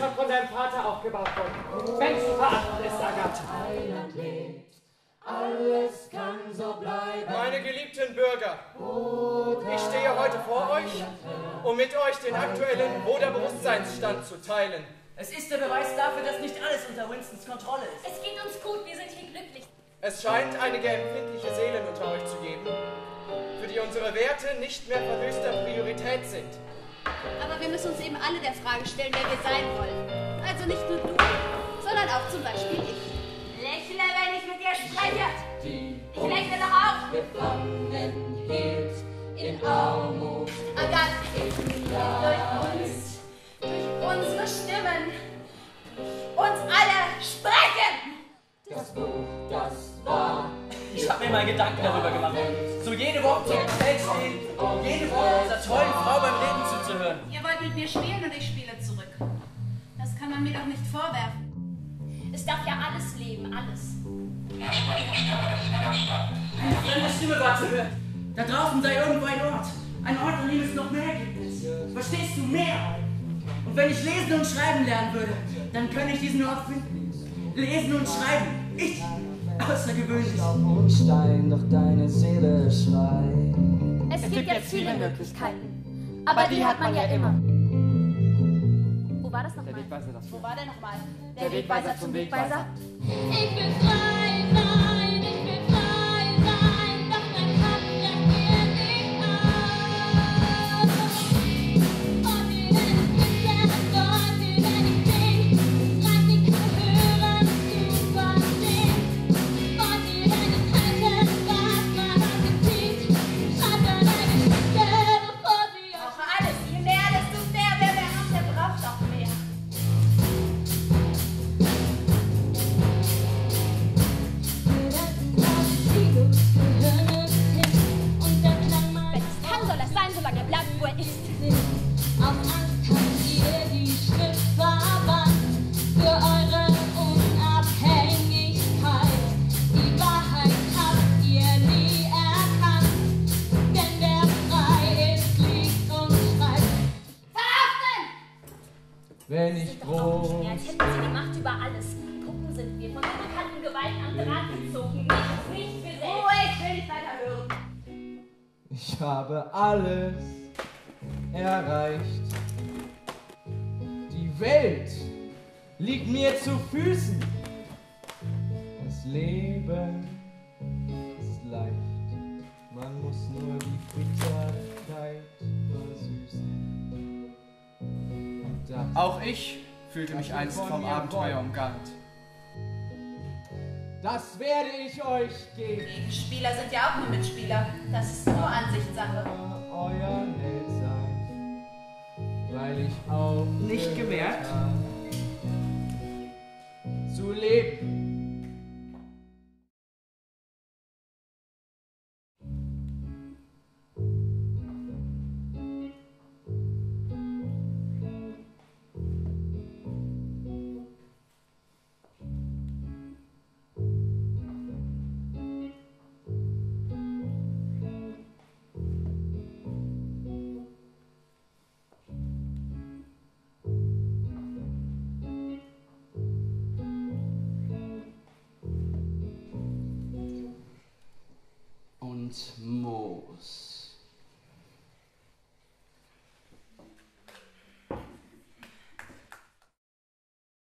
schon von deinem Vater aufgebaut worden. Menschenverachtend ist Agathe. Alles kann so bleiben. Meine geliebten Bürger, ich stehe heute vor euch, um mit euch den aktuellen Bruderbewusstseinsstand zu teilen. Es ist der Beweis dafür, dass nicht alles unter Winstons Kontrolle ist. Es geht uns gut, wir sind hier glücklich. Es scheint einige empfindliche Seelen unter euch zu geben, für die unsere Werte nicht mehr von höchster Priorität sind. Aber wir müssen uns eben alle der Frage stellen, wer wir sein wollen. Also nicht nur du, sondern auch zum Beispiel ich. Lächle, wenn ich mit dir spreche. Ich lächle doch auch. Gefangen hielt in Armut. Agathe, habe mir mal Gedanken darüber gemacht. So jede Woche zum Feld stehen, jede Woche dieser tollen Frau beim Reden zuzuhören. Ihr wollt mit mir spielen und ich spiele zurück. Das kann man mir doch nicht vorwerfen. Es darf ja alles leben, alles. Eine fremde Stimme war zu hören. Da draußen sei irgendwo ein Ort. Ein Ort, an dem es noch mehr gibt. Verstehst du mehr? Und wenn ich lesen und schreiben lernen würde, dann könnte ich diesen Ort finden. Lesen und schreiben. Ich. Außergewöhnlich. und Stein, doch deine Seele schreit. Es, gibt jetzt viele Möglichkeiten. Aber die hat man ja immer. Wo war das nochmal? Wo war der nochmal? Der, Wegweiser zum Wegweiser? Ich will frei sein, solange bleibt, wo er ist. Auf Angst habt ihr die Schrift verbannt für eure Unabhängigkeit. Die Wahrheit habt ihr nie erkannt, denn wer frei ist, liegt und schreit. Verhaften! Wenn ich groß als hätten sie die Macht über alles. Puppen sind wir, von unbekannten Gewalten am Draht gezogen. Nicht, nicht Ich habe alles erreicht. Die Welt liegt mir zu Füßen. Das Leben ist leicht. Man muss nur die Bitterkeit versüßen. Auch ich fühlte mich einst vom Abenteuer umgarnt. Das werde ich euch geben. Gegenspieler sind ja auch nur Mitspieler. Das ist nur Ansichtssache. Euer Held sein, weil ich auch Nicht gemerkt? zu leben. Und Moos.